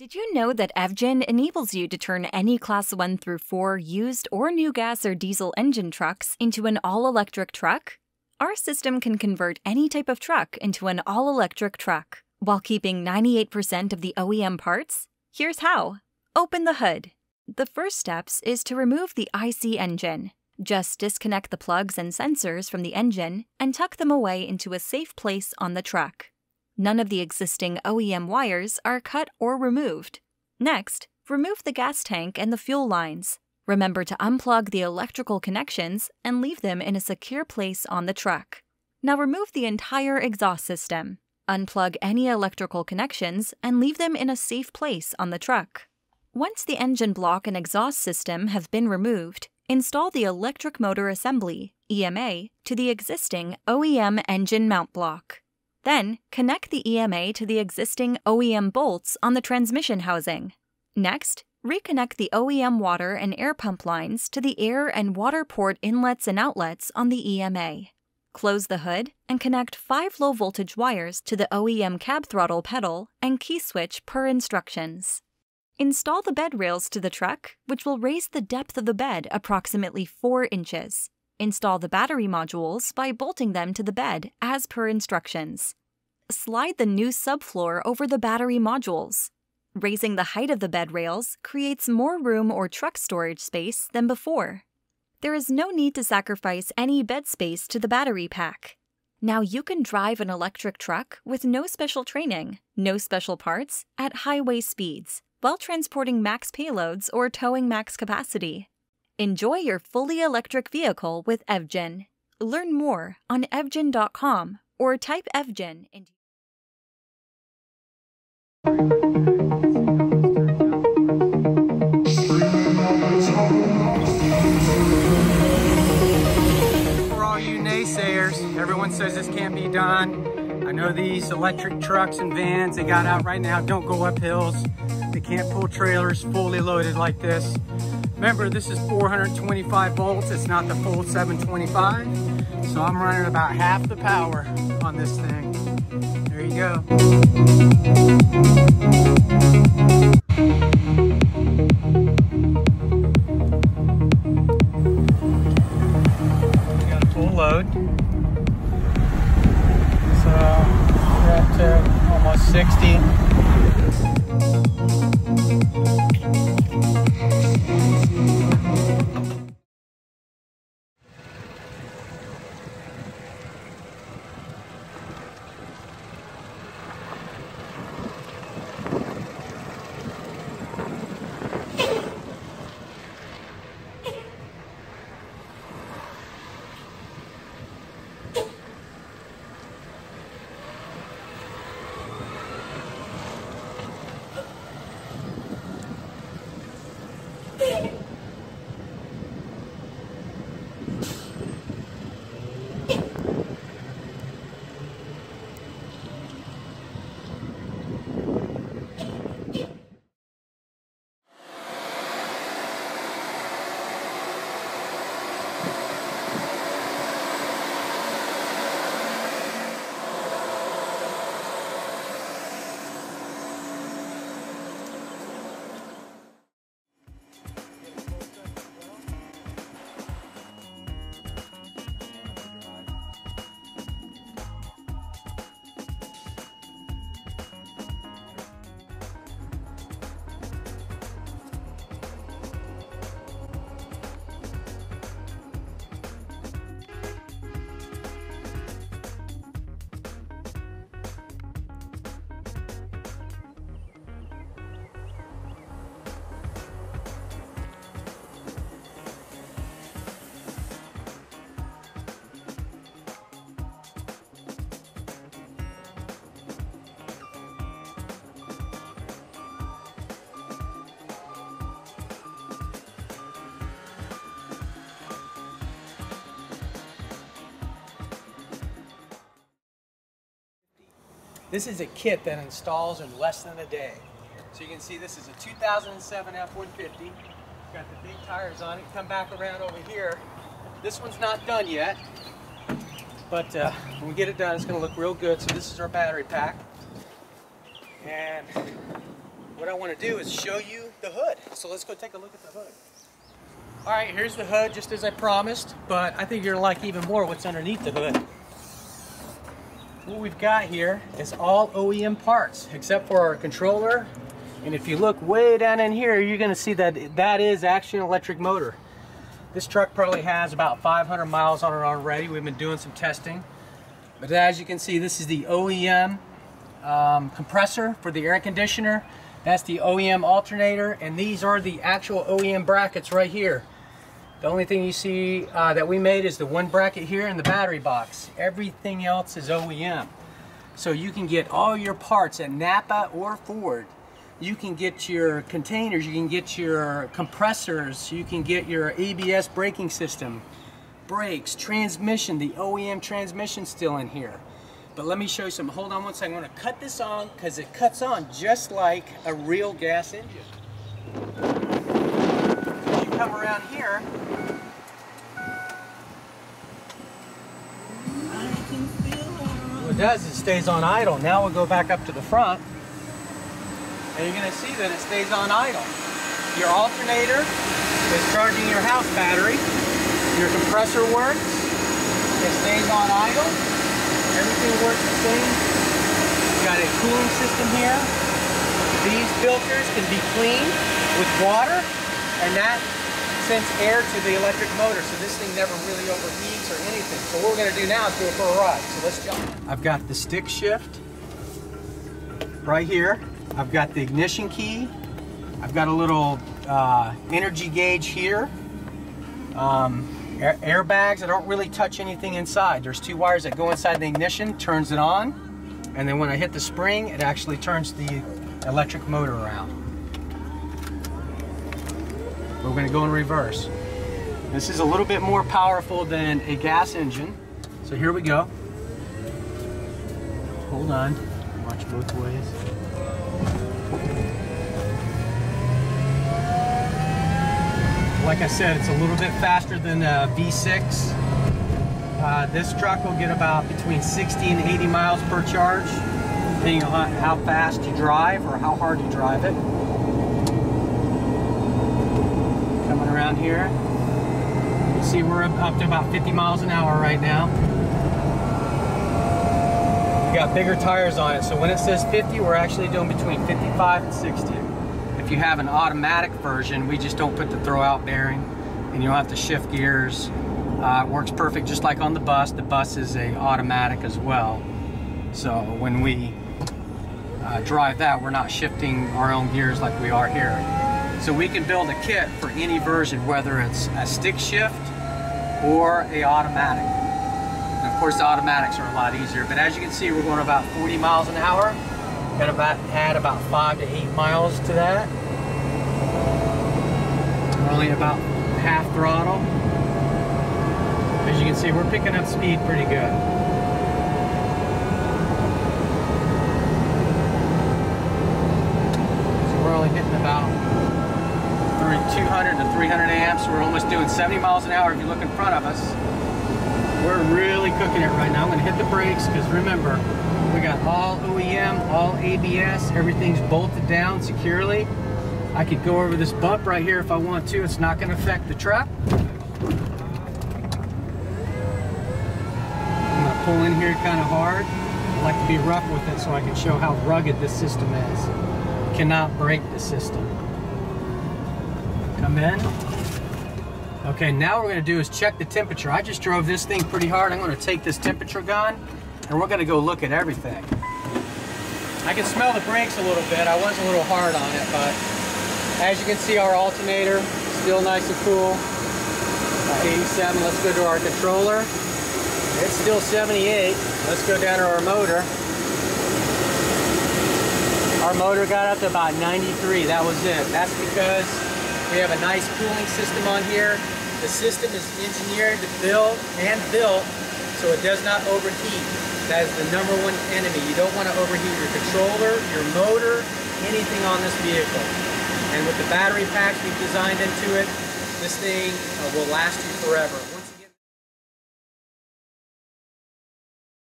Did you know that EVgine enables you to turn any Class 1 through 4 used or new gas or diesel engine trucks into an all electric truck? Our system can convert any type of truck into an all electric truck while keeping 98% of the OEM parts. Here's how Open the hood. The first steps is to remove the IC engine. Just disconnect the plugs and sensors from the engine and tuck them away into a safe place on the truck. None of the existing OEM wires are cut or removed. Next, remove the gas tank and the fuel lines. Remember to unplug the electrical connections and leave them in a secure place on the truck. Now remove the entire exhaust system. Unplug any electrical connections and leave them in a safe place on the truck. Once the engine block and exhaust system have been removed, install the electric motor assembly, EMA, to the existing OEM engine mount block. Then, connect the EMA to the existing OEM bolts on the transmission housing. Next, reconnect the OEM water and air pump lines to the air and water port inlets and outlets on the EMA. Close the hood and connect five low voltage wires to the OEM cab throttle pedal and key switch per instructions. Install the bed rails to the truck, which will raise the depth of the bed approximately 4 inches. Install the battery modules by bolting them to the bed as per instructions. Slide the new subfloor over the battery modules. Raising the height of the bed rails creates more room or truck storage space than before. There is no need to sacrifice any bed space to the battery pack. Now you can drive an electric truck with no special training, no special parts, at highway speeds, while transporting max payloads or towing max capacity. Enjoy your fully electric vehicle with EVgine. Learn more on evgine.com or type EVgine into For all you naysayers, everyone says this can't be done. I know these electric trucks and vans they got out right now don't go up hills. They can't pull trailers fully loaded like this. Remember, this is 425 volts. It's not the full 725. So I'm running about half the power on this thing. There you go. We got a full load. So we're up to almost 60. This is a kit that installs in less than a day. So you can see this is a 2007 F-150. Got the big tires on it. Come back around over here. This one's not done yet, but uh, when we get it done, it's going to look real good. So this is our battery pack. And what I want to do is show you the hood. So let's go take a look at the hood. All right, here's the hood, just as I promised, but I think you're gonna like even more what's underneath the hood. What we've got here is all OEM parts, except for our controller. And if you look way down in here, you're gonna see that that is actually an electric motor. This truck probably has about 500 miles on it already. We've been doing some testing. But as you can see, this is the OEM um, compressor for the air conditioner. That's the OEM alternator, and these are the actual OEM brackets right here. The only thing you see uh, that we made is the one bracket here in the battery box. Everything else is OEM. So you can get all your parts at Napa or Ford. You can get your containers, you can get your compressors, you can get your ABS braking system, brakes, transmission, the OEM transmission still in here. But let me show you some, hold on one second, I'm gonna cut this on because it cuts on just like a real gas engine come around here, does it stays on idle. Now we'll go back up to the front, and you're going to see that it stays on idle. Your alternator is charging your house battery. Your compressor works. It stays on idle. Everything works the same. You got a cooling system here. These filters can be cleaned with water, and that sends air to the electric motor, so this thing never really overheats or anything. So what we're gonna do now is go for a ride. So let's jump. I've got the stick shift right here. I've got the ignition key. I've got a little uh, energy gauge here. Um, air airbags, I don't really touch anything inside. There's two wires that go inside the ignition, turns it on, and then when I hit the spring, it actually turns the electric motor around. We're going to go in reverse. This is a little bit more powerful than a gas engine. So here we go. Hold on. Watch both ways. Like I said, it's a little bit faster than a V6. Uh, this truck will get about between 60 and 80 miles per charge, depending on how fast you drive or how hard you drive it. Around here. You see we're up to about 50 miles an hour right now. We got bigger tires on it, so when it says 50, we're actually doing between 55 and 60. If you have an automatic version, we just don't put the throwout bearing, and you don't have to shift gears. Uh, it works perfect just like on the bus. The bus is a automatic as well. So when we uh, drive that, we're not shifting our own gears like we are here. So we can build a kit for any version, whether it's a stick shift or a automatic. And of course the automatics are a lot easier, but as you can see we're going about 40 miles an hour. Got about add about five to eight miles to that. We're only about half throttle. As you can see we're picking up speed pretty good. We're hitting about 200 to 300 amps. We're almost doing 70 miles an hour if you look in front of us. We're really cooking it right now. I'm gonna hit the brakes because remember, we got all OEM, all ABS, everything's bolted down securely. I could go over this bump right here if I want to. It's not gonna affect the truck. I'm gonna pull in here kind of hard. I like to be rough with it so I can show how rugged this system is. Cannot break the system. Come in. Okay, now what we're gonna do is check the temperature. I just drove this thing pretty hard. I'm gonna take this temperature gun and we're gonna go look at everything. I can smell the brakes a little bit. I was a little hard on it, but as you can see, our alternator still nice and cool. Uh, 87, let's go to our controller. It's still 78. Let's go down to our motor. Our motor got up to about 93, that was it. That's because we have a nice cooling system on here. The system is engineered to build and built so it does not overheat. That is the number one enemy. You don't want to overheat your controller, your motor, anything on this vehicle. And with the battery packs we've designed into it, this thing uh, will last you forever.